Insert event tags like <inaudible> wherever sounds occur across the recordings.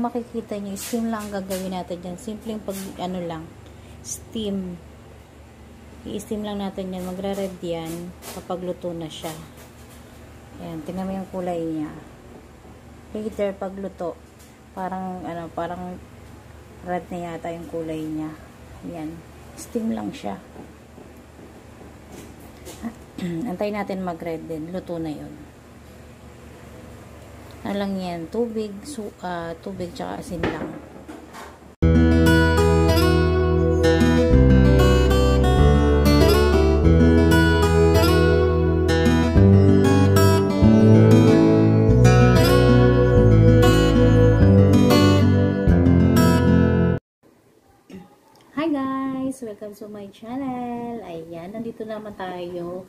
kung makikita nyo, steam lang ang gagawin natin dyan. Simpleng pag, ano lang, steam. I-steam lang natin yan. Magre-red yan kapag luto na siya. Ayan, tingnan mo yung kulay niya. Later, pag luto, parang, ano, parang red na yata yung kulay niya. Ayan. Steam lang siya. <clears throat> Antay natin mag-red din. Luto na yun na lang yan, tubig, su, uh, tubig tsaka asin lang. Hi guys! Welcome to my channel. Ayan, nandito naman tayo.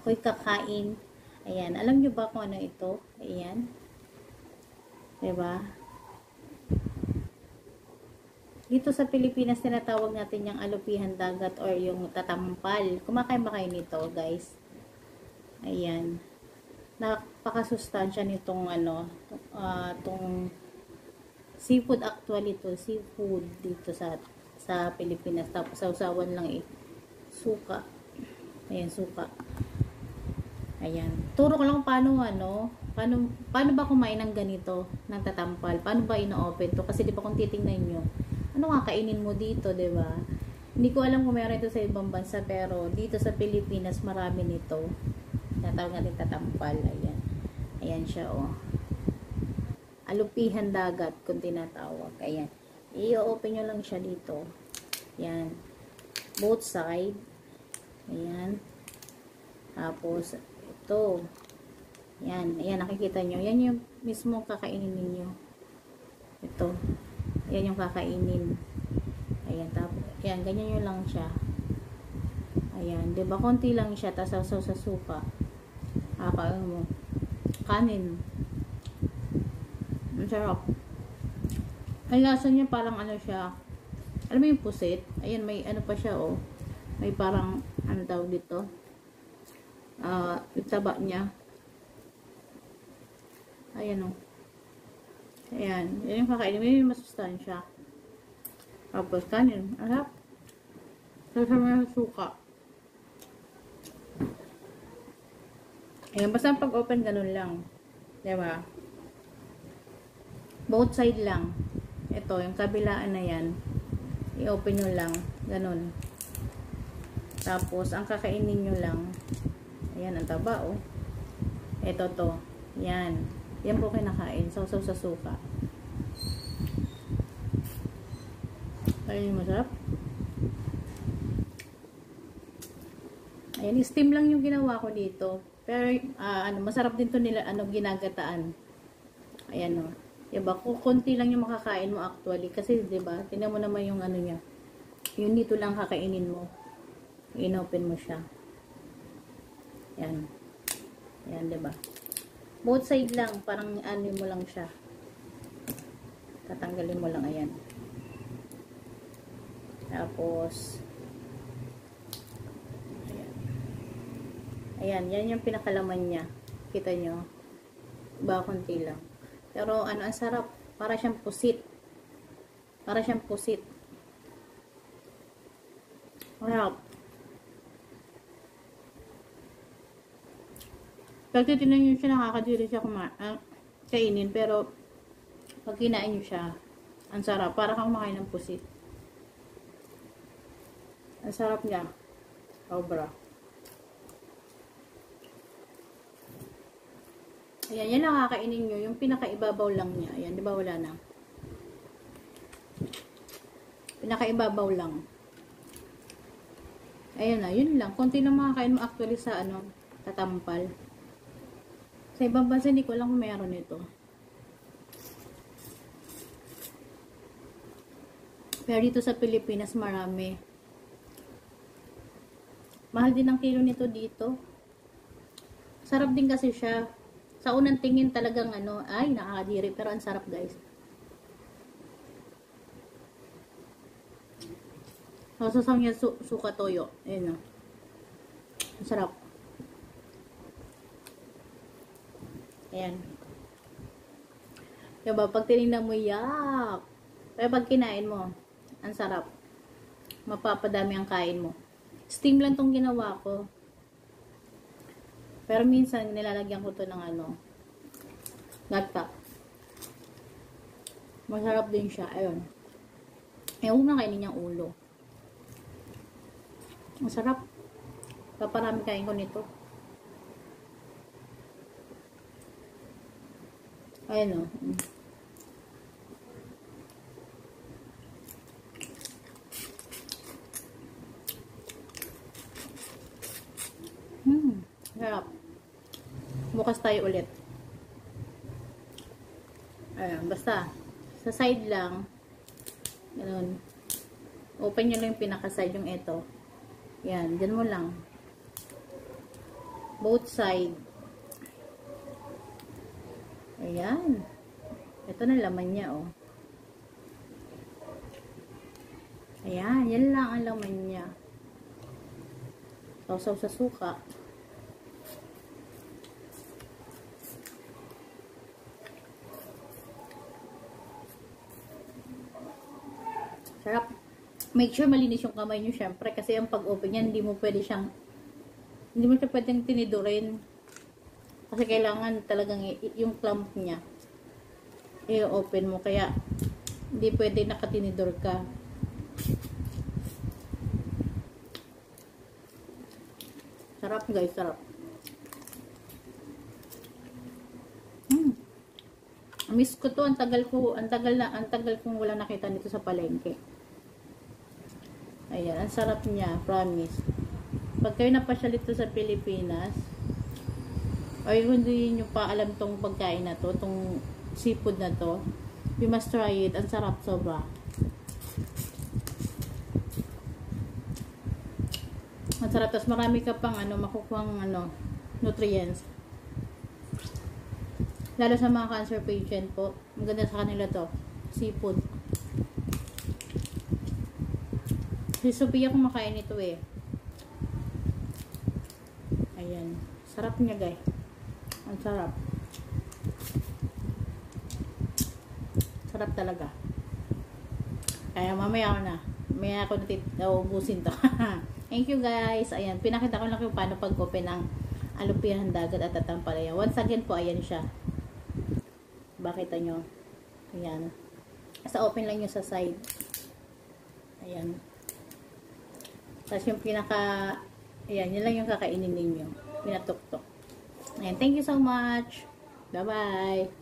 Ako'y kakain. Ayan, alam nyo ba kung ano ito? Ayan. 'Di ba? Dito sa Pilipinas, tinatawag natin yung alupihan dagat or yung tatampal. Kumakain ba kayo nito, guys? Ayan. Napakasustansya nitong ano, uh, tong seafood actually to, seafood dito sa sa Pilipinas. Tapos sausawan lang eh. Suka. Ayan, suka. Ayan. Turo ko lang paano ano, Paano, paano ba kumain ng ganito, ng tatampal? Paano ba ino-open to? Kasi di ba kung titingnan nyo, ano nga kainin mo dito, di ba? Hindi ko alam kung meron ito sa ibang bansa, pero dito sa Pilipinas, marami nito. Natawag natin tatampal. Ayan. Ayan siya, oh. Alupihan dagat, kung tinatawag. Ayan. I-open nyo lang siya dito. Ayan. Both side. Ayan. Tapos, ito. Yan, ayan, nakikita nyo. Yan yung mismo kakainin ninyo. Ito. Yan yung kakainin. Ayan, tapos, ayan, ganyan nyo lang siya. Ayan, ba diba, konti lang siya, tapos sa suka. Kakain mo. Kanin. Ang sarap. Ang lasa niya parang ano siya. Alam mo yung pusit? Ayan, may ano pa siya, oh. May parang, ano tawag dito? Ah, uh, yung taba niya Ayan o. Oh. Ayan. Yan yung kakainin. May masustansya. Tapos kanin. Alap. Sasama yung suka. Ayan. Basta pag open ganun lang. Diba? Both side lang. Ito. Yung kabilaan na yan. I-open nyo lang. Ganun. Tapos, ang kakainin nyo lang. Ayan. Ang taba oh. Ito to. Yan. Yan po kinakain. Sausaw sa suka. Ayun, masarap. Ayan, steam lang yung ginawa ko dito. Pero, uh, ano, masarap din to nila, ano, ginagataan. Ayan, o. Oh. Diba? Kunti lang yung makakain mo actually. Kasi, diba, tingnan mo naman yung ano niya. Yung dito lang kakainin mo. Inopen mo siya. Yan. Yan, diba? Both side lang parang ano mo lang siya. Tatanggalin mo lang ayan. Tapos ayan. Ayan yan yung pinakalaman niya. Kita nyo? Ba konti lang. Pero ano ang sarap. Para siyang pusit. Para siyang pusit. Sarap Pag titinan nyo siya, nakakadiri siya kuma uh, kainin. Pero, pag kinain nyo siya, ang sarap. Para kang makain ng pusit. Ang sarap niya. Obra. Ayan, yan nakakainin nyo. Yung pinakaibabaw lang niya. Ayan, di ba wala na? Pinakaibabaw lang. Ayan na, yun lang. Konti lang makakain mo actually sa ano, tatampal. Sa ibang bansa, hindi ko lang kung meron ito. Pero dito sa Pilipinas, marami. Mahal din ang kilo nito dito. Sarap din kasi siya. Sa unang tingin talagang ano, ay, nakakadiri. Pero ang sarap guys. Sasasaw niya su suka toyo. Ayan o. Ang sarap. Ayan. Diba? Pag tinignan mo, yak! Pero pag kinain mo, ang sarap. Mapapadami ang kain mo. Steam lang tong ginawa ko. Pero minsan, nilalagyan ko to ng ano, gata. Masarap din siya. Ayun. Eh, huwag na kainin niyang ulo. Masarap. Paparami kain ko nito. Ayun o. Mm. Hmm. Sarap. Bukas tayo ulit. Ayan, basta. Sa side lang. Ganun. Open nyo lang yung pinaka-side yung ito. Yan, dyan mo lang. Both side. Ayan. Ito na laman niya, oh. Ayan, yan lang ang laman niya. Sausaw sa suka. Sarap. Make sure malinis yung kamay nyo, syempre. Kasi ang pag-open yan, hindi mo pwede siyang, hindi mo siya pwedeng tinidurin. Kasi kailangan talagang yung clamp niya, i-open mo. Kaya, hindi pwede nakatinidor ka. Sarap guys, sarap. Hmm. Miss ko to, ang tagal ko, ang tagal na, ang tagal kong wala nakita nito sa palengke. Ayan, ang sarap niya, promise. Pag kayo napasyal dito sa Pilipinas, ay hindi nyo pa alam tong pagkain na to, tong seafood na to, you must try it. Ang sarap, sobra. Ang sarap, tapos marami ka pang ano, makukuhang ano, nutrients. Lalo sa mga cancer patient po, maganda sa kanila to, seafood. Si Sophia kumakain ito eh. Ayan. Sarap niya guys. Ang sarap. Sarap talaga. Kaya mamaya ako na. Mamaya ako naubusin to. <laughs> Thank you guys. Ayan. Pinakita ko lang kung paano pag-open ng alupihan dagat at tatampalaya. Once again po, ayan siya. Bakita nyo. Ayan. Sa open lang nyo sa side. Ayan. Tapos yung pinaka, ayan, yun lang yung kakainin ninyo. Pinatuktok. Ayan, thank you so much. Bye-bye.